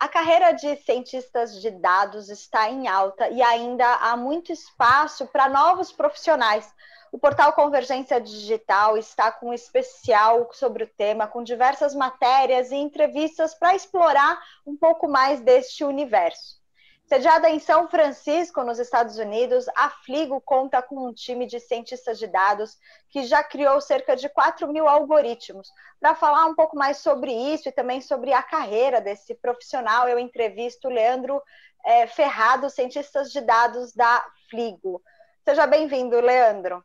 A carreira de cientistas de dados está em alta e ainda há muito espaço para novos profissionais. O portal Convergência Digital está com um especial sobre o tema, com diversas matérias e entrevistas para explorar um pouco mais deste universo. Sediada em São Francisco, nos Estados Unidos, a Fligo conta com um time de cientistas de dados que já criou cerca de 4 mil algoritmos. Para falar um pouco mais sobre isso e também sobre a carreira desse profissional, eu entrevisto o Leandro é, Ferrado, cientista de dados da Fligo. Seja bem-vindo, Leandro.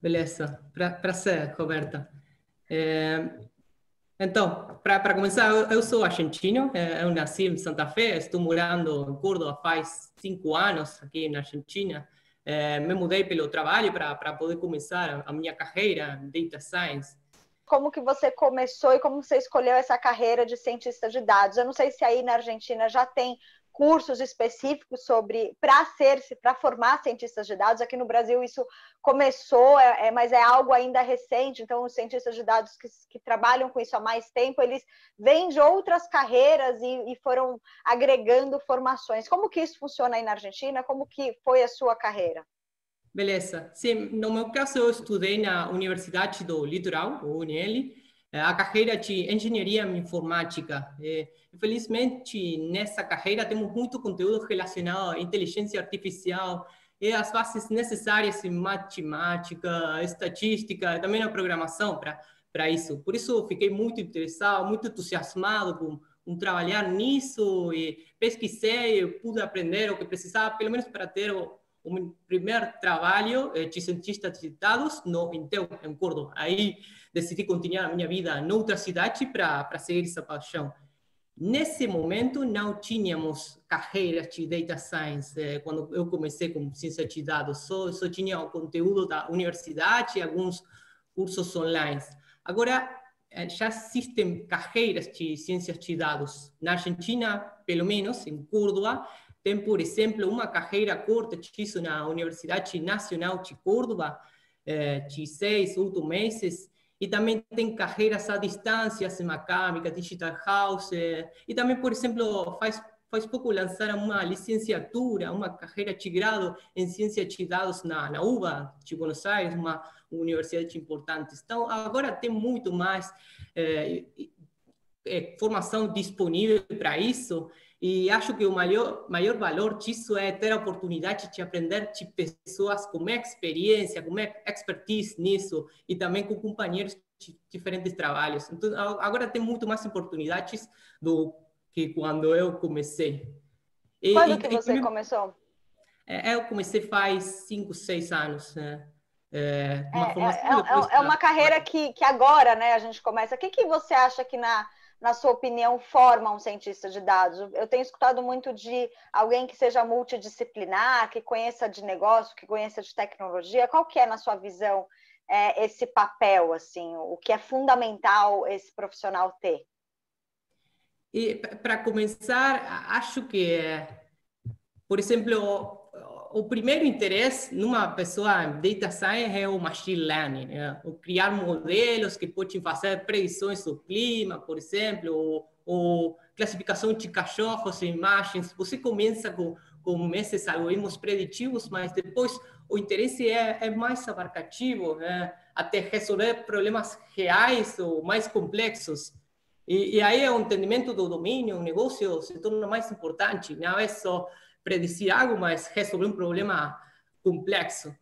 Beleza, pra, prazer, Roberta. É, então, para começar, eu, eu, sou argentino, eu nasci em Santa Fé, estou morando em Córdoba faz cinco anos aqui na Argentina. É, me mudei pelo trabalho para poder começar a minha carreira em Data Science. Como que você começou e como você escolheu essa carreira de cientista de dados? Eu não sei se aí na Argentina já tem cursos específicos sobre para ser para formar cientistas de dados. Aqui no Brasil isso começou, é, é, mas é algo ainda recente. Então os cientistas de dados que, que trabalham com isso há mais tempo, eles vêm de outras carreiras e, e, foram agregando formações. Como que isso funciona aí na Argentina? Como que foi a sua carreira? Beleza. Sim, no meu caso eu estudei na Universidade do Litoral, UNL, a carreira de engenharia informática. Eh, infelizmente, nessa carreira temos muito conteúdo relacionado à inteligência artificial e as bases necessárias em matemática, estatística, também na programação para isso. Por isso, fiquei muito interessado, muito entusiasmado com, com trabalhar nisso e pesquisei, pude aprender o que precisava, pelo menos para ter o, o primeiro trabalho eh, de cientista de dados no Intel, em Córdoba. Aí decidi continuar a minha vida noutra cidade para seguir essa paixão. Nesse momento, não tínhamos carreiras de data science. Eh, quando eu comecei com ciência de dados, só, só tinha o conteúdo da universidade e alguns cursos online. Agora, eh, já existem carreiras de ciências de dados. Na Argentina, pelo menos, em Córdoba, tem, por exemplo, uma carreira curta disso na Universidade Nacional de Córdoba, eh, de seis, oito meses, e também tem carreiras à distância, Semacâmica, Digital House, e também, por exemplo, faz, faz pouco lançaram uma licenciatura, uma carreira de grado em ciência de dados na, na UBA de Buenos Aires, uma universidade importante. Então, agora tem muito mais é, é, formação disponível para isso, e acho que o maior, maior valor disso é ter a oportunidade de aprender de pessoas com experiência, com expertise nisso, e também com companheiros de diferentes trabalhos. Então, agora tem muito mais oportunidades do que quando eu comecei. E, quando que você e, começou? Eu comecei faz cinco, seis anos, né? É, uma é, é, é, é uma carreira que, que agora, né, a gente começa. O que, que você acha que na na sua opinião, forma um cientista de dados? Eu tenho escutado muito de alguém que seja multidisciplinar, que conheça de negócio, que conheça de tecnologia. Qual que é, na sua visão, é, esse papel, assim, o que é fundamental esse profissional ter? E para começar, acho que, por exemplo, o primeiro interesse numa pessoa data science é o machine learning, né? o criar modelos que podem fazer predições do clima, por exemplo, ou, ou classificação de cachorros imagens. Você começa com, com esses algoritmos preditivos, mas depois o interesse é, é mais abarcativo, né? até resolver problemas reais ou mais complexos. E, e aí o entendimento do domínio, o negócio se torna mais importante, não é só predecir algo, mas resolver um problema complexo.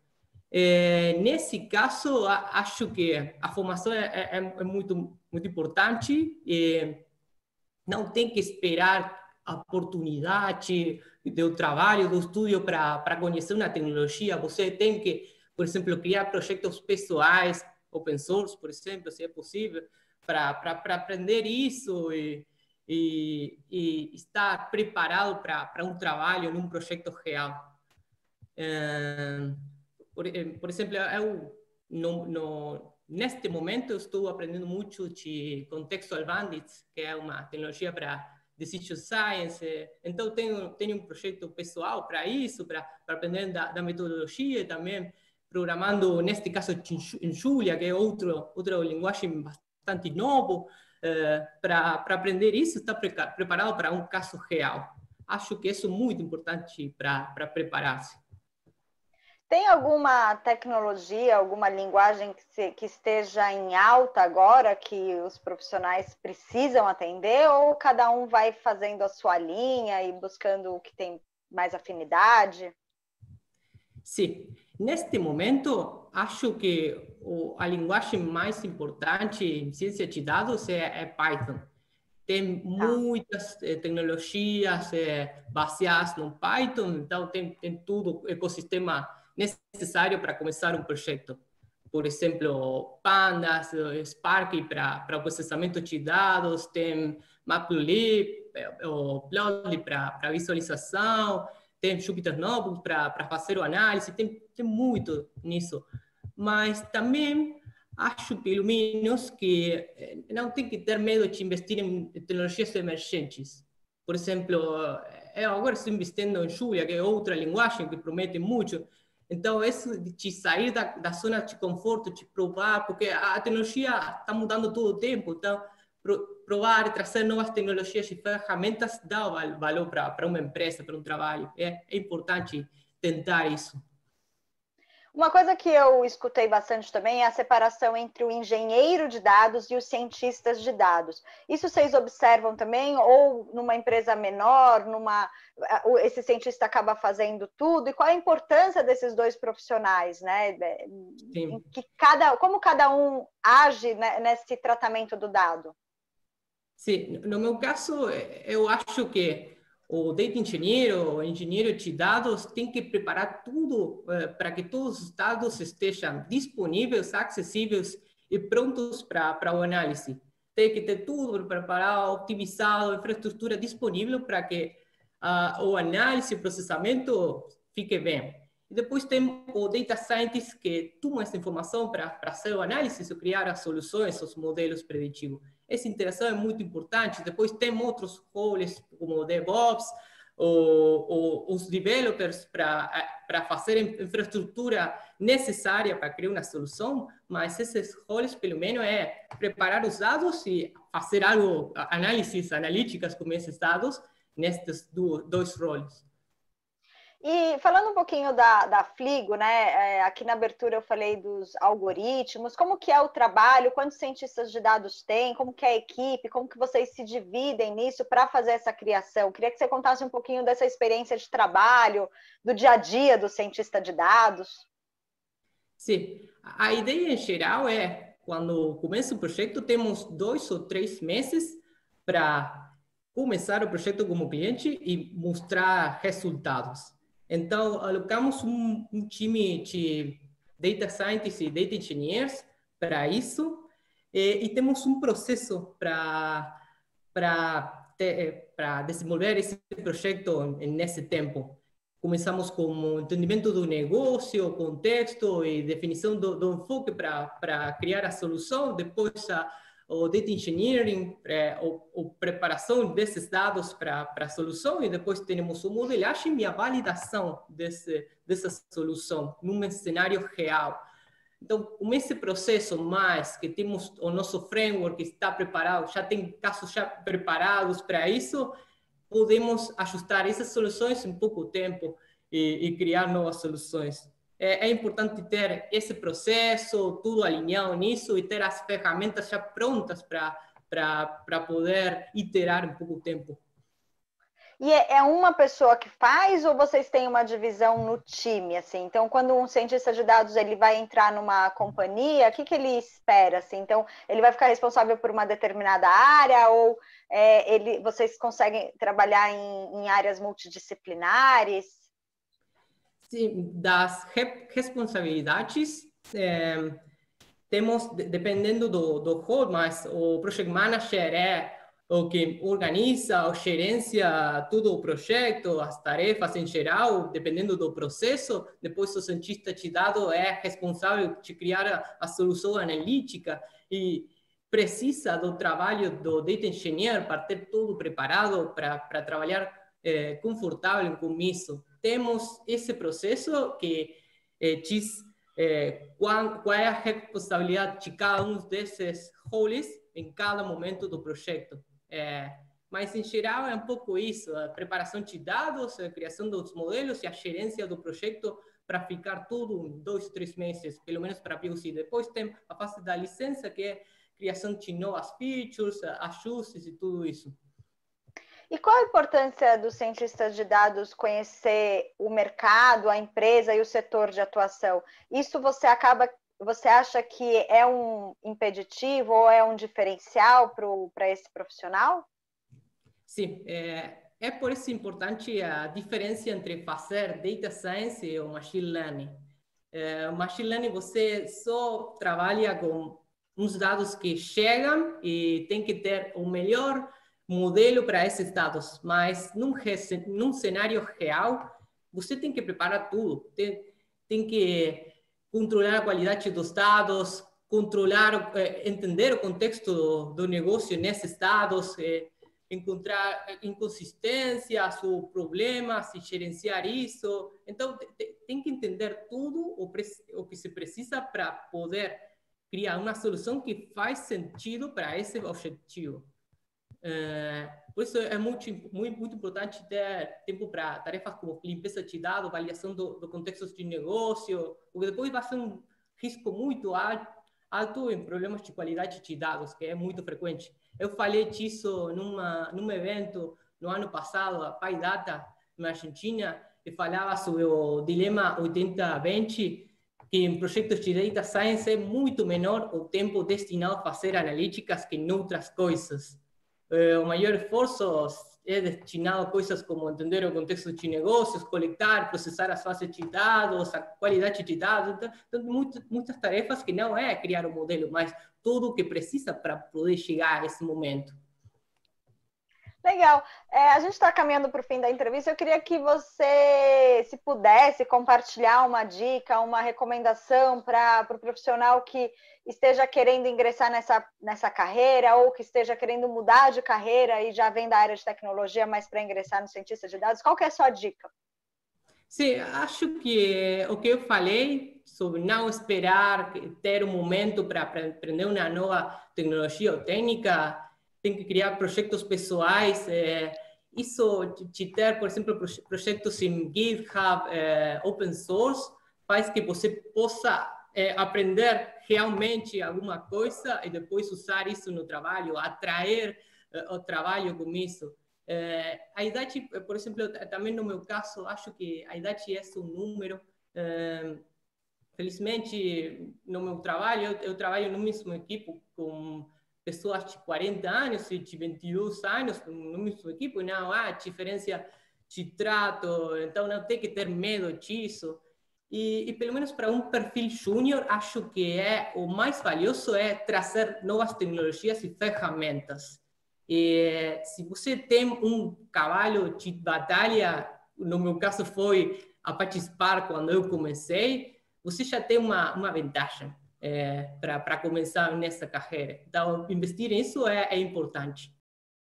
É, nesse caso, acho que a formação é, é, é muito, muito importante. E não tem que esperar a oportunidade do trabalho, do estudo para conhecer uma tecnologia. Você tem que, por exemplo, criar projetos pessoais, open source, por exemplo, se é possível, para aprender isso e, e, e estar preparado para um trabalho num projeto real. É, por, eh, por, exemplo, eu no, no, neste momento estou aprendendo muito de Contextual Bandits, que é uma tecnologia para Decision Science. Então, tenho, tenho um projeto pessoal para isso, para aprender da, da metodologia e também programando, neste caso, em Julia, que é outro, outra linguagem bastante novo. Uh, para aprender isso, está pre preparado para um caso real. Acho que isso é muito importante para preparar-se. Tem alguma tecnologia, alguma linguagem que, se, que, esteja em alta agora que os profissionais precisam atender ou cada um vai fazendo a sua linha e buscando o que tem mais afinidade? Sim, neste momento acho que o, a linguagem mais importante em ciência de dados é, é Python. Tem tá. muitas eh, tecnologias eh, baseadas no Python, então tem, tem tudo ecossistema necessário para começar um projeto. Por exemplo, Pandas, Spark para, o processamento de dados, tem Matplotlib, o Plotly para visualização, tem Jupyter Notebook para, fazer o análise, tem, tem muito nisso. Mas também acho, pelo menos, que eh, não tem que ter medo de investir em tecnologias emergentes. Por exemplo, eu agora estou investindo em Julia, que é outra linguagem que promete muito, então, isso de sair da, da zona de conforto, de provar, porque a tecnologia está mudando todo o tempo, então, provar trazer novas tecnologias e ferramentas dá valor para uma empresa, para um trabalho. É, é importante tentar isso. Uma coisa que eu escutei bastante também é a separação entre o engenheiro de dados e os cientistas de dados. Isso vocês observam também, ou numa empresa menor, numa esse cientista acaba fazendo tudo? E qual a importância desses dois profissionais, né? Sim. Que cada, como cada um age né, nesse tratamento do dado? Sim, no meu caso, eu acho que o data engineer, o engenheiro de dados, tem que preparar tudo uh, para que todos os dados estejam disponíveis, acessíveis e prontos para o análise. Tem que ter tudo preparado, optimizado, infraestrutura disponível para que uh, o análise e processamento fique bem. E depois tem o data scientist que toma essa informação para o análise e criar as soluções, os modelos preditivos. Essa interação é muito importante. Depois tem outros roles, como DevOps, ou, ou os developers para fazer infraestrutura necessária para criar uma solução, mas esses roles, pelo menos, é preparar os dados e fazer algo, análises analíticas com esses dados nestes dois roles. E falando um pouquinho da, da Fligo, né? É, aqui na abertura eu falei dos algoritmos, como que é o trabalho, quantos cientistas de dados tem, como que é a equipe, como que vocês se dividem nisso para fazer essa criação. Queria que você contasse um pouquinho dessa experiência de trabalho, do dia a dia do cientista de dados. Sim, a ideia em geral é, quando começa o projeto, temos dois ou três meses para começar o projeto como cliente e mostrar resultados. Então, alocamos um, um time de data scientists e data engineers para isso e, e, temos um processo para para desenvolver esse projeto nesse tempo. Começamos com entendimento do negócio, contexto e definição do, do enfoque para criar a solução, depois a, o data engineering, é, o, o, preparação desses dados para a solução e depois temos o modelagem e a validação desse, dessa solução num cenário real. Então, com esse processo mais que temos o nosso framework está preparado, já tem casos já preparados para isso, podemos ajustar essas soluções em pouco tempo e, e criar novas soluções é, é, importante ter esse processo, tudo alinhado nisso e ter as ferramentas já prontas para poder iterar em pouco tempo. E é, é uma pessoa que faz ou vocês têm uma divisão no time, assim? Então, quando um cientista de dados ele vai entrar numa companhia, o que, que ele espera, assim? Então, ele vai ficar responsável por uma determinada área ou é, ele, vocês conseguem trabalhar em, em áreas multidisciplinares? Das responsabilidades, é, temos, dependendo do, do rol, mas o Project Manager é o que organiza ou gerencia todo o projeto, as tarefas em geral, dependendo do processo. Depois, o cientista de dados é responsável de criar a, solução analítica e precisa do trabalho do data engineer para ter tudo preparado para trabalhar é, confortável com isso temos esse processo que eh, diz eh, qual, qual, é a responsabilidade de cada um desses roles em cada momento do projeto. É, mas, em geral, é um pouco isso: a preparação de dados, a criação dos modelos e a gerência do projeto para ficar tudo em dois, três meses, pelo menos para POC. Depois tem a fase da licença, que é criação de novas features, ajustes e tudo isso. E qual a importância dos cientistas de dados conhecer o mercado, a empresa e o setor de atuação? Isso você acaba, você acha que é um impeditivo ou é um diferencial para esse profissional? Sim, é, é por isso importante a diferença entre fazer data science e machine learning. É, machine learning você só trabalha com uns dados que chegam e tem que ter o melhor modelo para esses dados, mas num, num cenário real, você tem que preparar tudo, tem, tem que controlar a qualidade dos dados, controlar, eh, entender o contexto do, do negócio nesses dados, eh, encontrar inconsistências ou problemas e gerenciar isso. Então, tem que entender tudo o, o que se precisa para poder criar uma solução que faz sentido para esse objetivo. É, por isso é muito, muito, muito importante ter tempo para tarefas como limpeza de dados, avaliação do, do contexto de negócio, porque depois vai ser um risco muito alto, em problemas de qualidade de dados, que é muito frequente. Eu falei disso numa, num evento no ano passado, a Pai Data, na Argentina, e falava sobre o dilema 80-20, que em projetos de data science é muito menor o tempo destinado a fazer analíticas que em outras coisas. Eh, o maior esforço é destinado a coisas como entender o contexto de negócios, coletar, processar as fases de dados, a qualidade de dados. Então, muitas, tarefas que não é criar um modelo, mas tudo o que precisa para poder chegar a esse momento. Legal. É, a gente está caminhando para o fim da entrevista. Eu queria que você, se pudesse, compartilhar uma dica, uma recomendação para o pro profissional que esteja querendo ingressar nessa, nessa carreira ou que esteja querendo mudar de carreira e já vem da área de tecnologia, mas para ingressar no cientista de dados. Qual que é a sua dica? Sim, acho que o que eu falei sobre não esperar ter um momento para aprender uma nova tecnologia ou técnica, tem que criar projetos pessoais. É, isso de ter, por exemplo, projetos em GitHub, é, open source, faz que você possa é, aprender realmente alguma coisa e depois usar isso no trabalho, atrair o trabalho com isso. A idade, por exemplo, também no meu caso, acho que a idade é um número. Felizmente, no meu trabalho, eu, eu trabalho no mesmo equipo com pessoas de 40 anos e de 22 anos no mesmo equipo, não há diferença de trato, então não tem que ter medo disso. E, e pelo menos para um perfil júnior, acho que é o mais valioso é trazer novas tecnologias e ferramentas. E, se você tem um cavalo de batalha, no meu caso foi a participar quando eu comecei, você já tem uma, uma vantagem é, para começar nessa carreira. Então, investir nisso é, é importante.